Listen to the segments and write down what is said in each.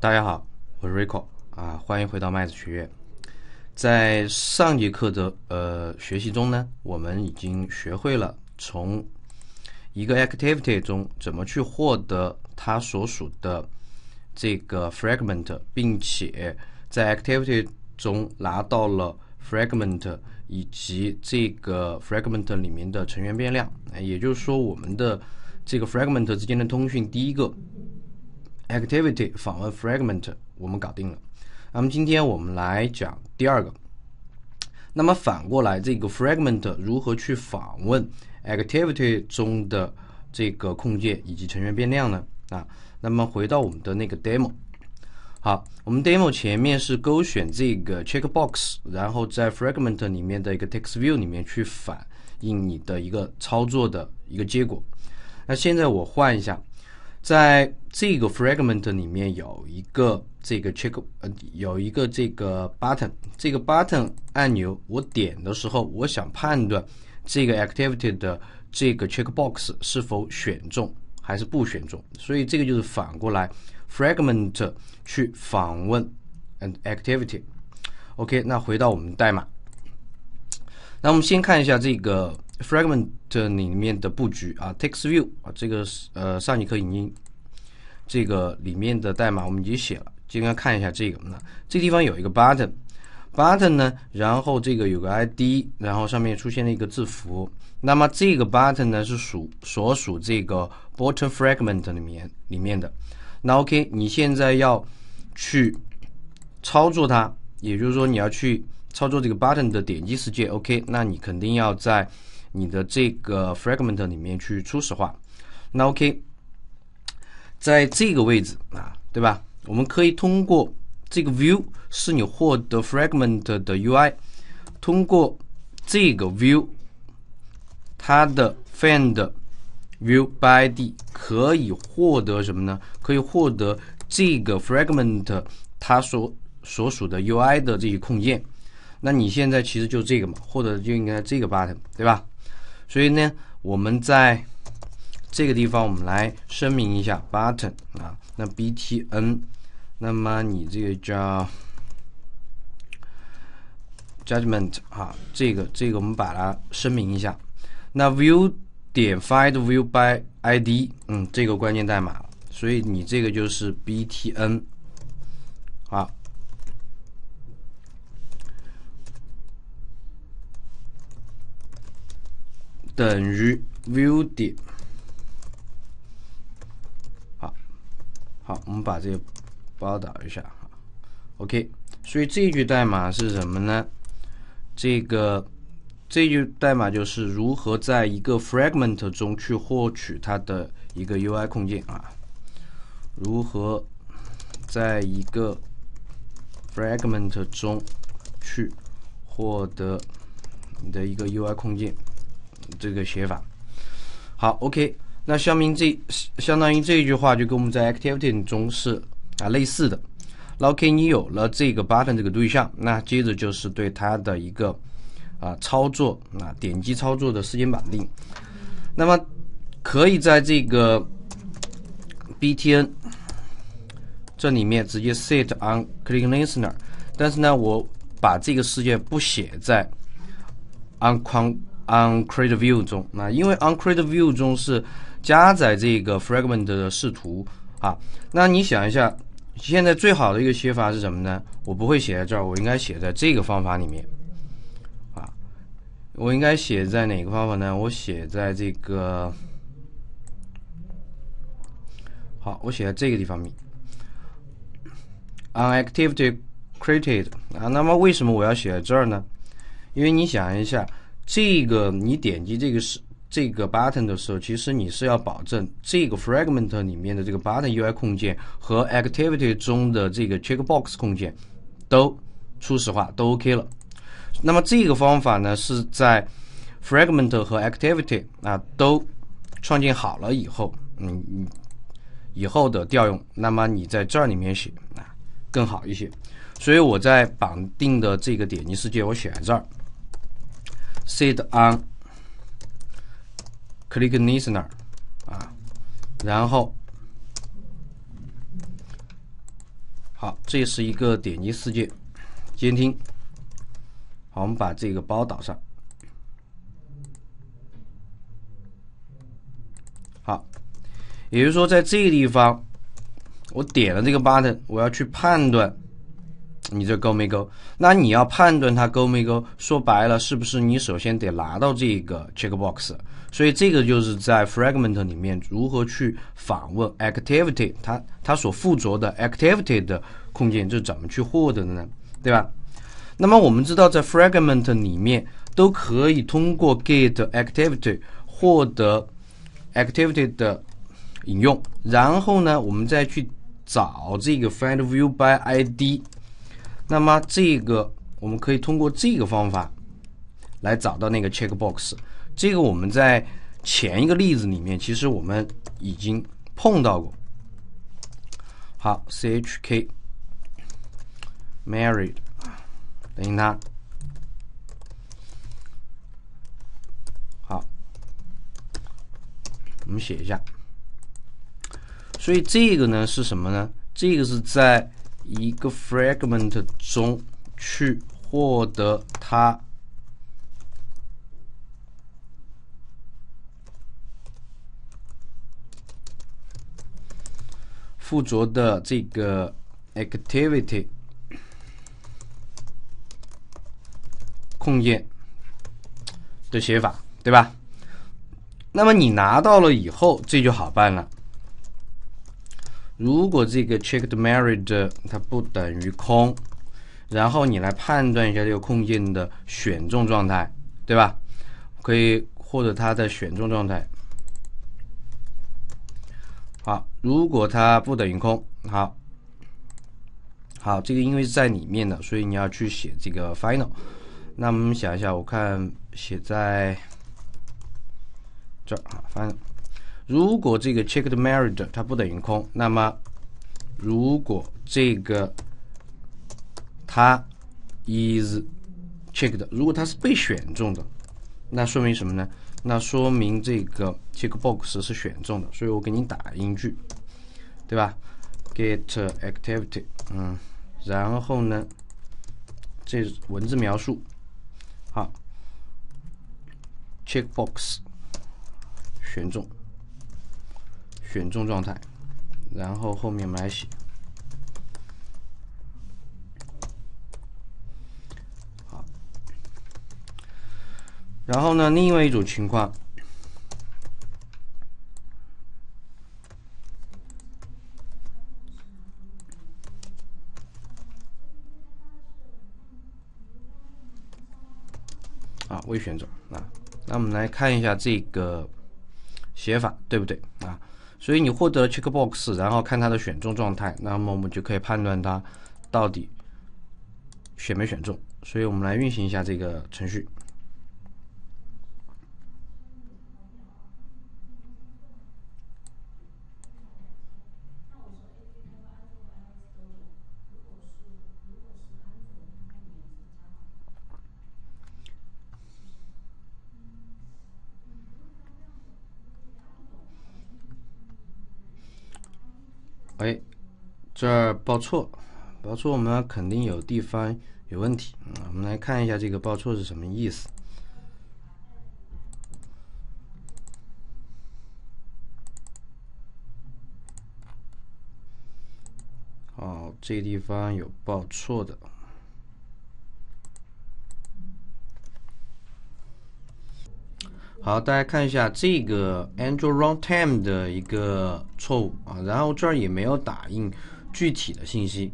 大家好，我是 Rico 啊，欢迎回到麦子学院。在上节课的呃学习中呢，我们已经学会了从一个 activity 中怎么去获得它所属的这个 fragment，并且在 activity 中拿到了 fragment 以及这个 fragment 里面的成员变量。也就是说，我们的这个 fragment 之间的通讯，第一个。Activity 访问 fragment 我们搞定了，那么今天我们来讲第二个。那么反过来，这个 fragment 如何去访问 activity 中的这个控件以及成员变量呢？啊，那么回到我们的那个 demo，好，我们 demo 前面是勾选这个 checkbox，然后在 fragment 里面的一个 text view 里面去反映你的一个操作的一个结果。那现在我换一下。在这个 fragment 里面有一个这个 check，呃，有一个这个 button，这个 button 按钮，我点的时候，我想判断这个 activity 的这个 checkbox 是否选中还是不选中，所以这个就是反过来 fragment 去访问 an activity。OK，那回到我们代码，那我们先看一下这个。Fragment 里面的布局啊，text view 啊，这个是呃上节课已经这个里面的代码我们已经写了，今天看一下这个，那这地方有一个 button，button 呢，然后这个有个 id，然后上面出现了一个字符，那么这个 button 呢是属所属这个 bottom fragment 里面里面的，那 OK，你现在要去操作它，也就是说你要去操作这个 button 的点击世界，OK，那你肯定要在你的这个 fragment 里面去初始化，那 OK，在这个位置啊，对吧？我们可以通过这个 view 是你获得 fragment 的 UI，通过这个 view 它的 find view by id 可以获得什么呢？可以获得这个 fragment 它所所属的 UI 的这些控件。那你现在其实就这个嘛，获得就应该这个 button，对吧？所以呢，我们在这个地方，我们来声明一下 button 啊，那 btn，那么你这个叫 judgment 啊，这个这个我们把它声明一下。那 view 点 find view by id，嗯，这个关键代码，所以你这个就是 btn 啊。等于 view 点，好，好，我们把这个报导一下哈，OK，所以这句代码是什么呢？这个这句代码就是如何在一个 fragment 中去获取它的一个 UI 控件啊？如何在一个 fragment 中去获得你的一个 UI 控件？这个写法好，OK，那相明这相当于这一句话就跟我们在 activity 中是啊类似的。OK，你有了这个 button 这个对象，那接着就是对它的一个啊操作啊点击操作的时间绑定。那么可以在这个 btn 这里面直接 set on click listener，但是呢，我把这个事件不写在 on 框。On create view 中，那因为 on create view 中是加载这个 fragment 的视图啊，那你想一下，现在最好的一个写法是什么呢？我不会写在这儿，我应该写在这个方法里面啊，我应该写在哪个方法呢？我写在这个，好，我写在这个地方面。On activity created 啊，那么为什么我要写在这儿呢？因为你想一下。这个你点击这个是这个 button 的时候，其实你是要保证这个 fragment 里面的这个 button UI 控件和 activity 中的这个 checkbox 控件都初始化都 OK 了。那么这个方法呢，是在 fragment 和 activity 啊都创建好了以后，嗯，以后的调用，那么你在这儿里面写啊更好一些。所以我在绑定的这个点击世界，我写在这儿。Sit on click listener 啊，然后好，这是一个点击事件监听。好，我们把这个包导上。好，也就是说，在这个地方，我点了这个 button，我要去判断你这勾没勾。那你要判断它勾没勾，说白了，是不是你首先得拿到这个 checkbox？所以这个就是在 fragment 里面如何去访问 activity，它它所附着的 activity 的空间，这怎么去获得的呢？对吧？那么我们知道，在 fragment 里面都可以通过 get activity 获得。activity 的引用，然后呢，我们再去找这个 find view by ID。那么这个我们可以通过这个方法来找到那个 checkbox。这个我们在前一个例子里面，其实我们已经碰到过。好，chk married 等于它。我们写一下，所以这个呢是什么呢？这个是在一个 fragment 中去获得它附着的这个 activity 空间的写法，对吧？那么你拿到了以后，这就好办了。如果这个 checked married 它不等于空，然后你来判断一下这个空间的选中状态，对吧？可以获得它的选中状态。好，如果它不等于空，好，好，这个因为是在里面的，所以你要去写这个 final。那我们想一下，我看写在。这儿啊，翻如果这个 checked married 它不等于空，那么如果这个它 is checked，如果它是被选中的，那说明什么呢？那说明这个 checkbox 是选中的，所以我给你打音句，对吧？get activity，嗯，然后呢，这文字描述，好，checkbox。选中，选中状态，然后后面我们来写。好，然后呢，另外一种情况，啊，未选中啊，那我们来看一下这个。写法对不对啊？所以你获得了 checkbox，然后看它的选中状态，那么我们就可以判断它到底选没选中。所以我们来运行一下这个程序。哎，这儿报错，报错，我们肯定有地方有问题。我们来看一下这个报错是什么意思。好，这个地方有报错的。好，大家看一下这个 Android Runtime 的一个错误啊，然后这儿也没有打印具体的信息。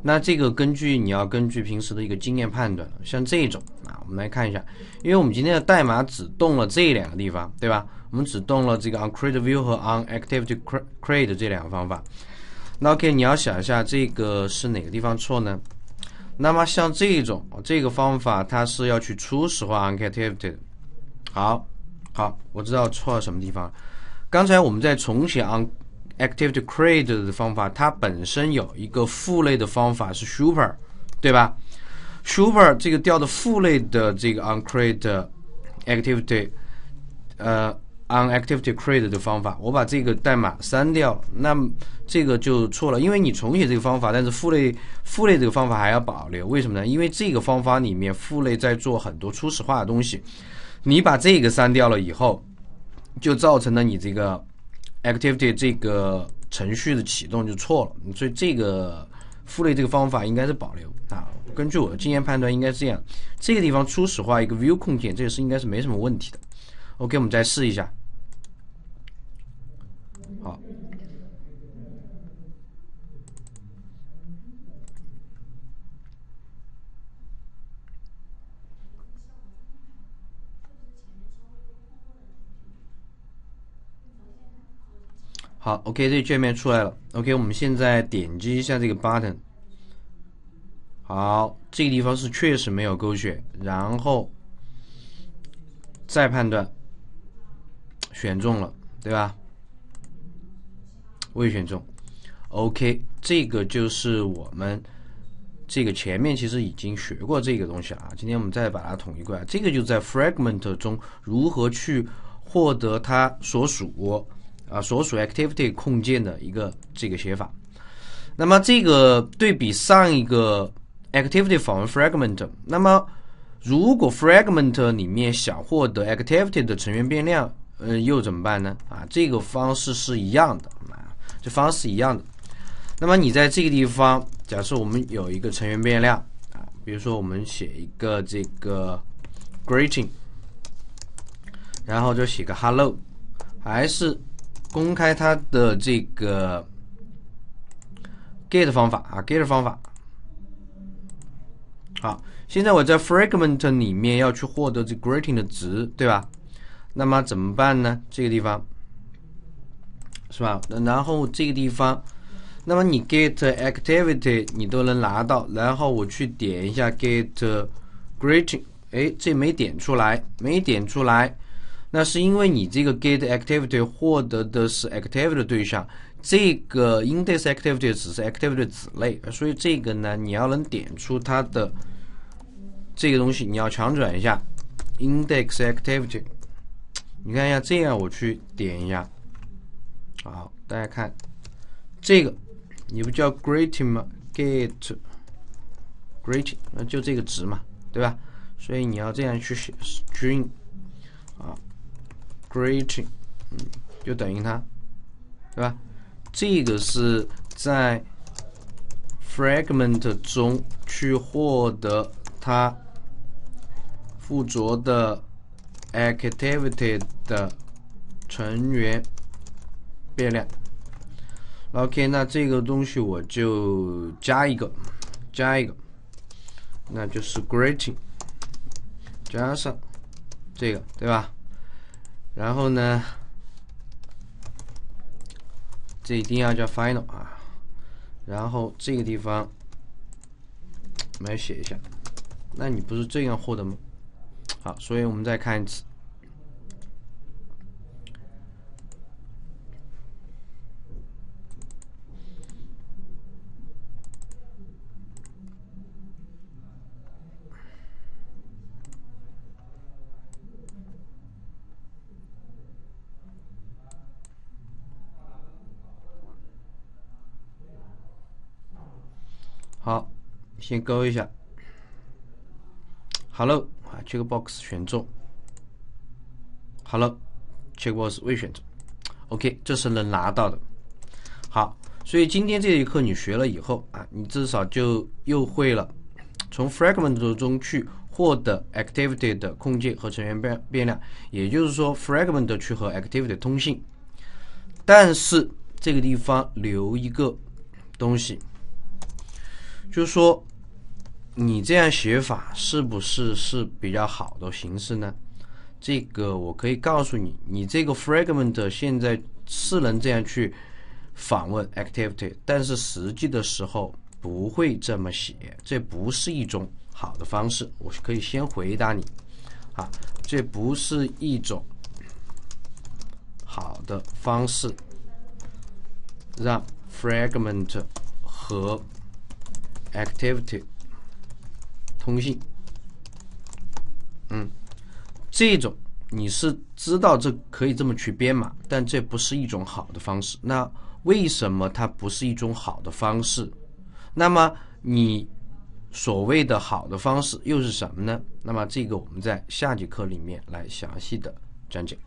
那这个根据你要根据平时的一个经验判断，像这种啊，我们来看一下，因为我们今天的代码只动了这两个地方，对吧？我们只动了这个 onCreateView 和 onActivityCreate 这两个方法。那 OK，你要想一下这个是哪个地方错呢？那么像这种这个方法，它是要去初始化 onActivity。好。好，我知道错了什么地方。刚才我们在重写 on activity create 的方法，它本身有一个父类的方法是 super，对吧？super 这个调的父类的这个 on create activity，呃，onActivity create 的方法，我把这个代码删掉，那这个就错了，因为你重写这个方法，但是父类父类这个方法还要保留，为什么呢？因为这个方法里面父类在做很多初始化的东西，你把这个删掉了以后，就造成了你这个 Activity 这个程序的启动就错了，所以这个复类这个方法应该是保留啊。根据我的经验判断，应该是这样，这个地方初始化一个 View 控件，这个是应该是没什么问题的。OK，我们再试一下。好，好，OK，这界面出来了。OK，我们现在点击一下这个 button。好，这个地方是确实没有勾选，然后再判断选中了，对吧？未选中，OK，这个就是我们这个前面其实已经学过这个东西了啊。今天我们再把它统一过来，这个就在 fragment 中如何去获得它所属啊所属 activity 控件的一个这个写法。那么这个对比上一个 activity 访问 fragment，那么如果 fragment 里面想获得 activity 的成员变量，嗯，又怎么办呢？啊，这个方式是一样的。这方式一样的，那么你在这个地方，假设我们有一个成员变量啊，比如说我们写一个这个 greeting，然后就写个 hello，还是公开它的这个 get 方法啊，get 方法。好，现在我在 fragment 里面要去获得这 greeting 的值，对吧？那么怎么办呢？这个地方。是吧？然后这个地方，那么你 get activity 你都能拿到，然后我去点一下 get greeting，哎，这没点出来，没点出来，那是因为你这个 get activity 获得的是 activity 对象，这个 index activity 只是 activity 子类，所以这个呢，你要能点出它的这个东西，你要强转一下 index activity，你看一下，这样我去点一下。好，大家看这个，你不叫 greeting 吗？get greeting，那就这个值嘛，对吧？所以你要这样去写 string 啊，greeting，嗯，就等于它，对吧？这个是在 fragment 中去获得它附着的 activity 的成员。变量，OK，那这个东西我就加一个，加一个，那就是 greeting，加上这个，对吧？然后呢，这一定要叫 final 啊，然后这个地方我们来写一下，那你不是这样获得吗？好，所以我们再看一次。好，先勾一下，Hello 啊，checkbox 选中，Hello，checkbox 未选中，OK，这是能拿到的。好，所以今天这一课你学了以后啊，你至少就又会了从 fragment 中去获得 activity 的空间和成员变变量，也就是说 fragment 去和 activity 通信，但是这个地方留一个东西。就说，你这样写法是不是是比较好的形式呢？这个我可以告诉你，你这个 fragment 现在是能这样去访问 activity，但是实际的时候不会这么写，这不是一种好的方式。我可以先回答你，啊，这不是一种好的方式，让 fragment 和 activity 通信，嗯，这种你是知道这可以这么去编码，但这不是一种好的方式。那为什么它不是一种好的方式？那么你所谓的好的方式又是什么呢？那么这个我们在下节课里面来详细的讲解。